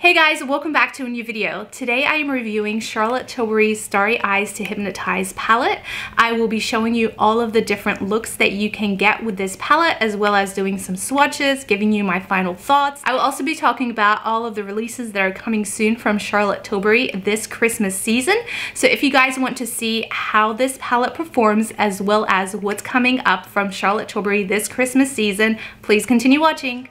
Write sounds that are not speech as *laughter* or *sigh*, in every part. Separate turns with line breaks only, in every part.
Hey guys, welcome back to a new video. Today I am reviewing Charlotte Tilbury's Starry Eyes to Hypnotize palette. I will be showing you all of the different looks that you can get with this palette as well as doing some swatches, giving you my final thoughts. I will also be talking about all of the releases that are coming soon from Charlotte Tilbury this Christmas season. So if you guys want to see how this palette performs as well as what's coming up from Charlotte Tilbury this Christmas season, please continue watching.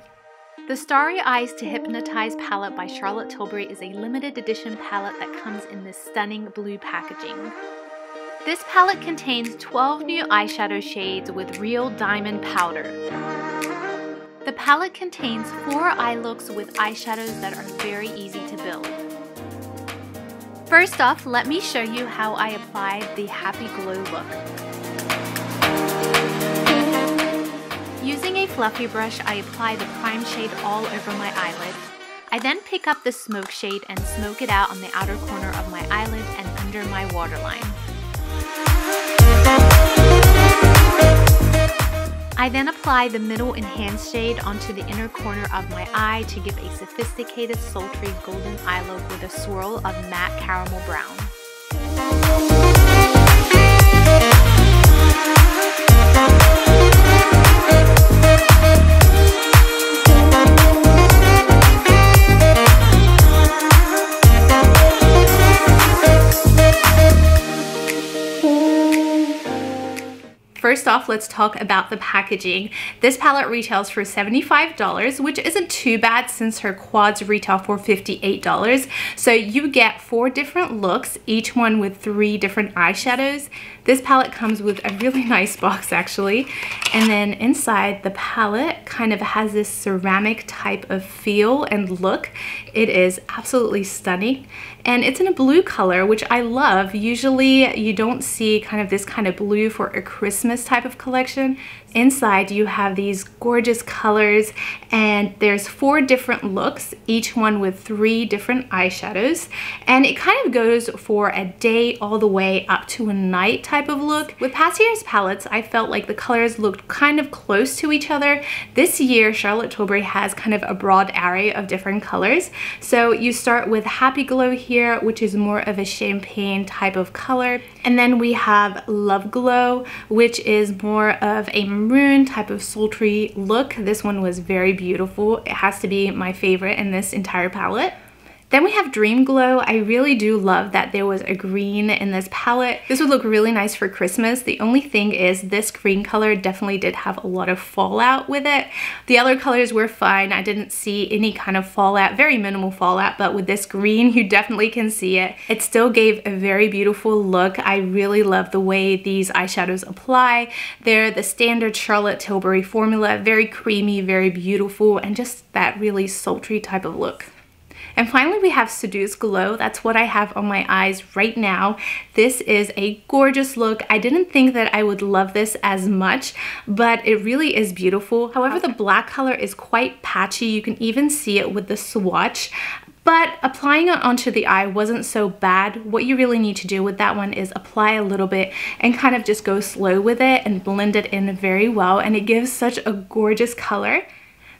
The Starry Eyes to Hypnotize palette by Charlotte Tilbury is a limited edition palette that comes in this stunning blue packaging. This palette contains 12 new eyeshadow shades with real diamond powder. The palette contains four eye looks with eyeshadows that are very easy to build. First off, let me show you how I applied the Happy Glow look. Using a fluffy brush, I apply the prime shade all over my eyelid. I then pick up the smoke shade and smoke it out on the outer corner of my eyelid and under my waterline. I then apply the middle enhanced shade onto the inner corner of my eye to give a sophisticated sultry golden eye look with a swirl of matte caramel brown. First off, let's talk about the packaging. This palette retails for $75, which isn't too bad since her quads retail for $58. So you get four different looks, each one with three different eyeshadows. This palette comes with a really *laughs* nice box actually. And then inside the palette kind of has this ceramic type of feel and look. It is absolutely stunning. And it's in a blue color, which I love. Usually you don't see kind of this kind of blue for a Christmas type of collection. Inside you have these gorgeous colors and there's four different looks, each one with three different eyeshadows. And it kind of goes for a day all the way up to a night type of look. With past year's palettes, I felt like the colors looked kind of close to each other. This year, Charlotte Tilbury has kind of a broad array of different colors. So you start with Happy Glow here, which is more of a champagne type of color. And then we have Love Glow, which is more of a maroon type of sultry look. This one was very beautiful. It has to be my favorite in this entire palette. Then we have Dream Glow. I really do love that there was a green in this palette. This would look really nice for Christmas. The only thing is this green color definitely did have a lot of fallout with it. The other colors were fine. I didn't see any kind of fallout, very minimal fallout, but with this green, *laughs* you definitely can see it. It still gave a very beautiful look. I really love the way these eyeshadows apply. They're the standard Charlotte Tilbury formula, very creamy, very beautiful, and just that really sultry type of look. And finally, we have Seduce Glow. That's what I have on my eyes right now. This is a gorgeous look. I didn't think that I would love this as much, but it really is beautiful. However, the black color is quite patchy. You can even see it with the swatch but applying it onto the eye wasn't so bad. What you really need to do with that one is apply a little bit and kind of just go slow with it and blend it in very well and it gives such a gorgeous color.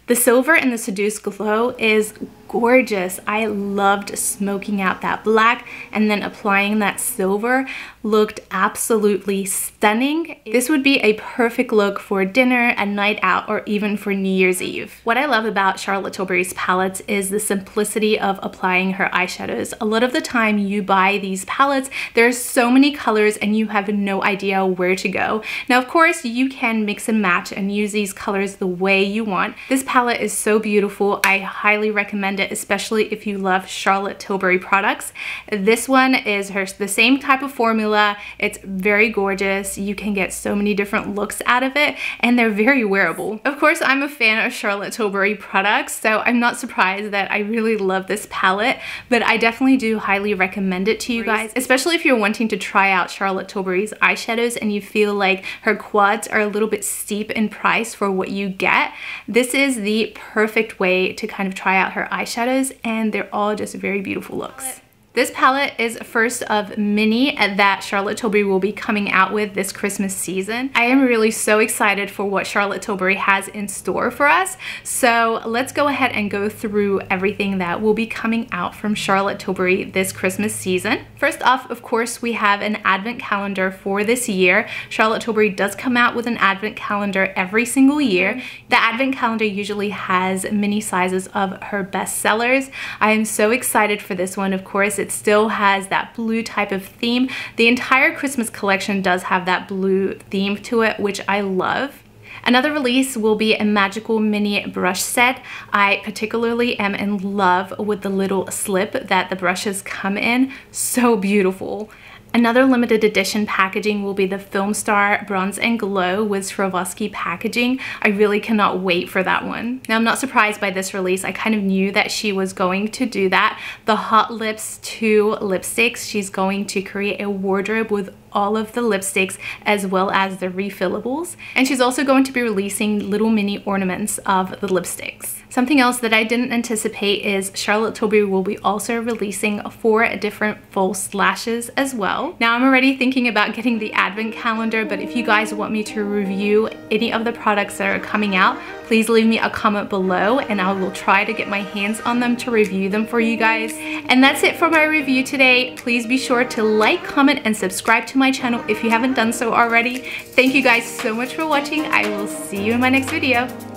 The silver in the Seduce Glow is gorgeous. I loved smoking out that black and then applying that silver looked absolutely stunning. This would be a perfect look for dinner, a night out, or even for New Year's Eve. What I love about Charlotte Tilbury's palettes is the simplicity of applying her eyeshadows. A lot of the time you buy these palettes, there's so many colors and you have no idea where to go. Now, of course, you can mix and match and use these colors the way you want. This palette is so beautiful. I highly recommend recommend it, especially if you love Charlotte Tilbury products. This one is her the same type of formula. It's very gorgeous. You can get so many different looks out of it and they're very wearable. Of course, I'm a fan of Charlotte Tilbury products, so I'm not surprised that I really love this palette, but I definitely do highly recommend it to you guys, especially if you're wanting to try out Charlotte Tilbury's eyeshadows and you feel like her quads are a little bit steep in price for what you get. This is the perfect way to kind of try out her eyeshadows eyeshadows and they're all just very beautiful looks. This palette is first of many that Charlotte Tilbury will be coming out with this Christmas season. I am really so excited for what Charlotte Tilbury has in store for us. So let's go ahead and go through everything that will be coming out from Charlotte Tilbury this Christmas season. First off, of course, we have an advent calendar for this year. Charlotte Tilbury does come out with an advent calendar every single year. The advent calendar usually has many sizes of her best sellers. I am so excited for this one. Of course, it still has that blue type of theme. The entire Christmas collection does have that blue theme to it, which I love. Another release will be a magical mini brush set. I particularly am in love with the little slip that the brushes come in. So beautiful. Another limited edition packaging will be the Filmstar Bronze and Glow with Swarovski packaging. I really cannot wait for that one. Now I'm not surprised by this release. I kind of knew that she was going to do that. The Hot Lips 2 lipsticks, she's going to create a wardrobe with all of the lipsticks as well as the refillables. And she's also going to be releasing little mini ornaments of the lipsticks. Something else that I didn't anticipate is Charlotte Tilbury will be also releasing four different false lashes as well. Now I'm already thinking about getting the advent calendar, but if you guys want me to review any of the products that are coming out, please leave me a comment below and I will try to get my hands on them to review them for you guys. And that's it for my review today. Please be sure to like, comment, and subscribe to my channel if you haven't done so already. Thank you guys so much for watching. I will see you in my next video.